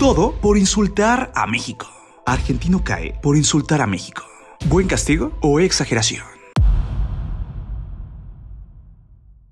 Todo por insultar a México. Argentino cae por insultar a México. ¿Buen castigo o exageración?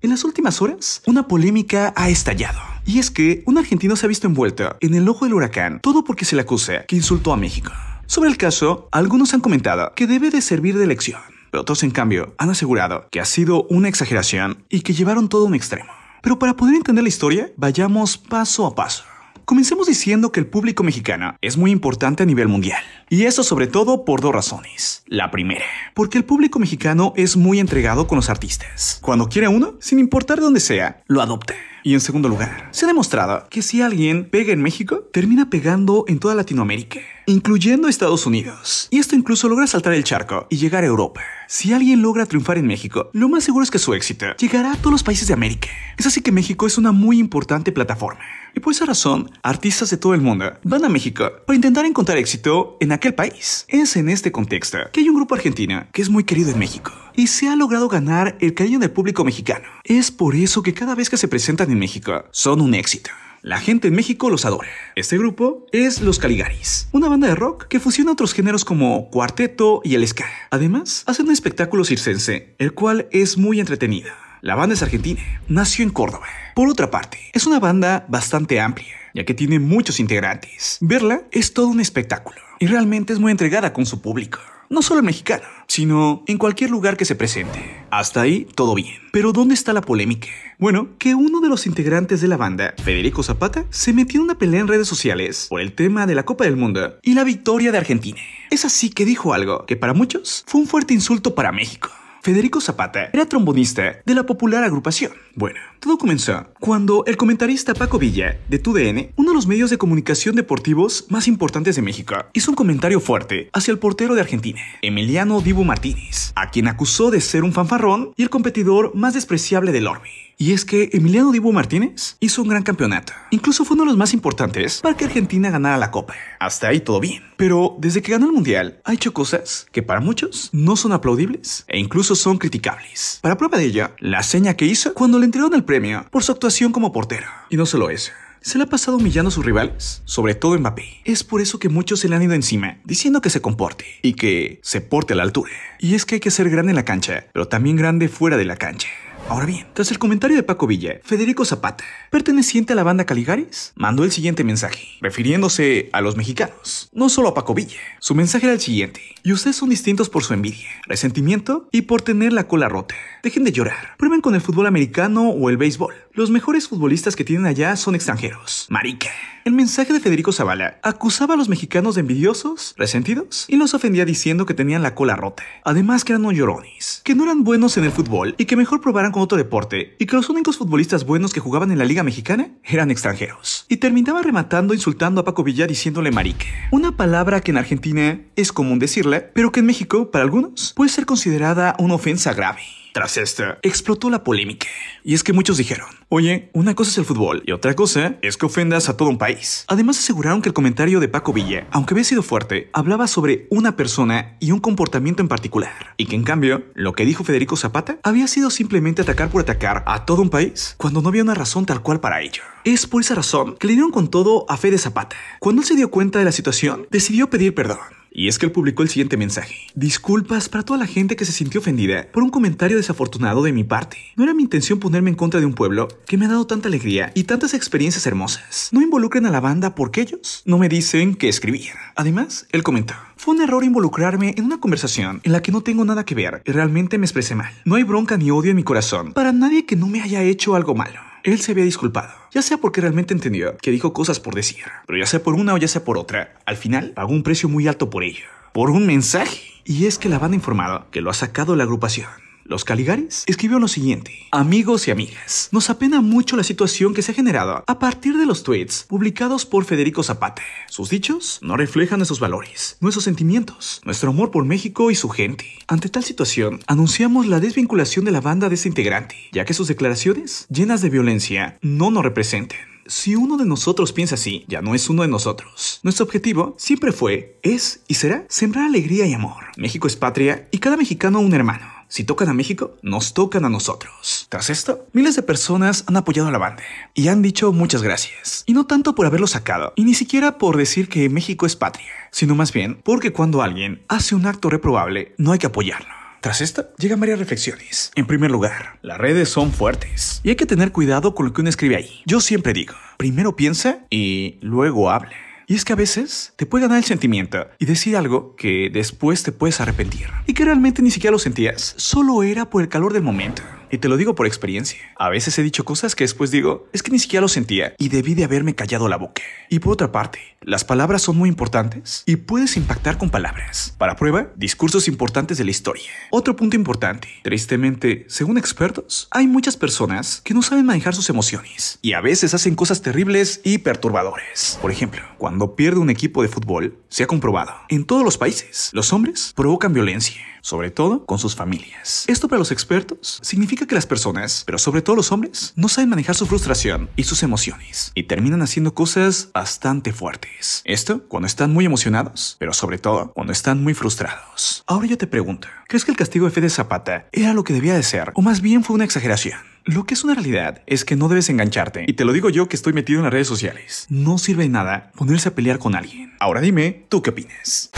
En las últimas horas, una polémica ha estallado. Y es que un argentino se ha visto envuelto en el ojo del huracán, todo porque se le acusa que insultó a México. Sobre el caso, algunos han comentado que debe de servir de lección, pero otros en cambio han asegurado que ha sido una exageración y que llevaron todo a un extremo. Pero para poder entender la historia, vayamos paso a paso. Comencemos diciendo que el público mexicano es muy importante a nivel mundial. Y eso sobre todo por dos razones. La primera, porque el público mexicano es muy entregado con los artistas. Cuando quiere uno, sin importar de dónde sea, lo adopta. Y en segundo lugar, se ha demostrado que si alguien pega en México, termina pegando en toda Latinoamérica, incluyendo Estados Unidos. Y esto incluso logra saltar el charco y llegar a Europa. Si alguien logra triunfar en México, lo más seguro es que su éxito llegará a todos los países de América. Es así que México es una muy importante plataforma. Y por esa razón, artistas de todo el mundo van a México para intentar encontrar éxito en aquel país. Es en este contexto que hay un grupo argentino que es muy querido en México y se ha logrado ganar el cariño del público mexicano. Es por eso que cada vez que se presentan en México son un éxito. La gente en México los adora. Este grupo es Los Caligaris, una banda de rock que fusiona otros géneros como cuarteto y el ska. Además, hacen un espectáculo circense, el cual es muy entretenido. La banda es argentina, nació en Córdoba. Por otra parte, es una banda bastante amplia, ya que tiene muchos integrantes. Verla es todo un espectáculo y realmente es muy entregada con su público. No solo el mexicano, sino en cualquier lugar que se presente. Hasta ahí todo bien. Pero ¿dónde está la polémica? Bueno, que uno de los integrantes de la banda, Federico Zapata, se metió en una pelea en redes sociales por el tema de la Copa del Mundo y la victoria de Argentina. Es así que dijo algo que para muchos fue un fuerte insulto para México. Federico Zapata era trombonista de la popular agrupación. Bueno, todo comenzó cuando el comentarista Paco Villa, de TUDN, uno de los medios de comunicación deportivos más importantes de México, hizo un comentario fuerte hacia el portero de Argentina, Emiliano Dibu Martínez, a quien acusó de ser un fanfarrón y el competidor más despreciable del orbe. Y es que Emiliano Dibu Martínez hizo un gran campeonato. Incluso fue uno de los más importantes para que Argentina ganara la Copa. Hasta ahí todo bien. Pero desde que ganó el Mundial, ha hecho cosas que para muchos no son aplaudibles e incluso son criticables. Para prueba de ello, la seña que hizo cuando le entregaron el premio por su actuación como portero. Y no solo eso. Se le ha pasado humillando a sus rivales, sobre todo Mbappé. Es por eso que muchos se le han ido encima, diciendo que se comporte y que se porte a la altura. Y es que hay que ser grande en la cancha, pero también grande fuera de la cancha. Ahora bien, tras el comentario de Paco Villa, Federico Zapata, perteneciente a la banda Caligaris, mandó el siguiente mensaje, refiriéndose a los mexicanos, no solo a Paco Villa. Su mensaje era el siguiente, y ustedes son distintos por su envidia, resentimiento y por tener la cola rota. Dejen de llorar, prueben con el fútbol americano o el béisbol. Los mejores futbolistas que tienen allá son extranjeros. Marica. El mensaje de Federico Zavala acusaba a los mexicanos de envidiosos, resentidos y los ofendía diciendo que tenían la cola rota. Además que eran no llorones, que no eran buenos en el fútbol y que mejor probaran con otro deporte y que los únicos futbolistas buenos que jugaban en la liga mexicana eran extranjeros. Y terminaba rematando insultando a Paco Villa diciéndole marica. Una palabra que en Argentina es común decirle, pero que en México, para algunos, puede ser considerada una ofensa grave. Tras esto, explotó la polémica. Y es que muchos dijeron, oye, una cosa es el fútbol y otra cosa es que ofendas a todo un país. Además aseguraron que el comentario de Paco Villa, aunque había sido fuerte, hablaba sobre una persona y un comportamiento en particular. Y que en cambio, lo que dijo Federico Zapata había sido simplemente atacar por atacar a todo un país, cuando no había una razón tal cual para ello. Es por esa razón que le dieron con todo a Fede Zapata. Cuando él se dio cuenta de la situación, decidió pedir perdón. Y es que él publicó el siguiente mensaje. Disculpas para toda la gente que se sintió ofendida por un comentario desafortunado de mi parte. No era mi intención ponerme en contra de un pueblo que me ha dado tanta alegría y tantas experiencias hermosas. No involucren a la banda porque ellos no me dicen qué escribir. Además, él comentó. Fue un error involucrarme en una conversación en la que no tengo nada que ver y realmente me expresé mal. No hay bronca ni odio en mi corazón para nadie que no me haya hecho algo malo. Él se había disculpado, ya sea porque realmente entendió que dijo cosas por decir, pero ya sea por una o ya sea por otra, al final pagó un precio muy alto por ello, por un mensaje. Y es que la banda informado que lo ha sacado la agrupación. Los Caligaris escribió lo siguiente. Amigos y amigas, nos apena mucho la situación que se ha generado a partir de los tweets publicados por Federico Zapata. Sus dichos no reflejan nuestros valores, nuestros sentimientos, nuestro amor por México y su gente. Ante tal situación, anunciamos la desvinculación de la banda de este integrante, ya que sus declaraciones, llenas de violencia, no nos representen. Si uno de nosotros piensa así, ya no es uno de nosotros. Nuestro objetivo siempre fue, es y será sembrar alegría y amor. México es patria y cada mexicano un hermano. Si tocan a México, nos tocan a nosotros. Tras esto, miles de personas han apoyado a la banda y han dicho muchas gracias. Y no tanto por haberlo sacado, y ni siquiera por decir que México es patria, sino más bien porque cuando alguien hace un acto reprobable, no hay que apoyarlo. Tras esto, llegan varias reflexiones. En primer lugar, las redes son fuertes y hay que tener cuidado con lo que uno escribe ahí. Yo siempre digo, primero piensa y luego hable. Y es que a veces te puede ganar el sentimiento y decir algo que después te puedes arrepentir. Y que realmente ni siquiera lo sentías, solo era por el calor del momento. Y te lo digo por experiencia. A veces he dicho cosas que después digo, es que ni siquiera lo sentía y debí de haberme callado la boca. Y por otra parte, las palabras son muy importantes y puedes impactar con palabras. Para prueba, discursos importantes de la historia. Otro punto importante, tristemente, según expertos, hay muchas personas que no saben manejar sus emociones y a veces hacen cosas terribles y perturbadoras. Por ejemplo, cuando pierde un equipo de fútbol, se ha comprobado, en todos los países, los hombres provocan violencia sobre todo con sus familias. Esto para los expertos significa que las personas, pero sobre todo los hombres, no saben manejar su frustración y sus emociones y terminan haciendo cosas bastante fuertes. Esto cuando están muy emocionados, pero sobre todo cuando están muy frustrados. Ahora yo te pregunto, ¿crees que el castigo de Fede Zapata era lo que debía de ser o más bien fue una exageración? Lo que es una realidad es que no debes engancharte, y te lo digo yo que estoy metido en las redes sociales. No sirve de nada ponerse a pelear con alguien. Ahora dime, ¿tú qué opinas?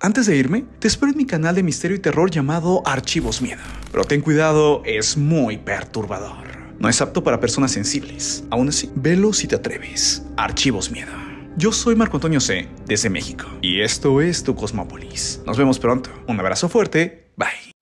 Antes de irme, te espero en mi canal de misterio y terror llamado Archivos Miedo. Pero ten cuidado, es muy perturbador. No es apto para personas sensibles. Aún así, velo si te atreves. Archivos Miedo. Yo soy Marco Antonio C, desde México. Y esto es tu Cosmópolis. Nos vemos pronto. Un abrazo fuerte. Bye.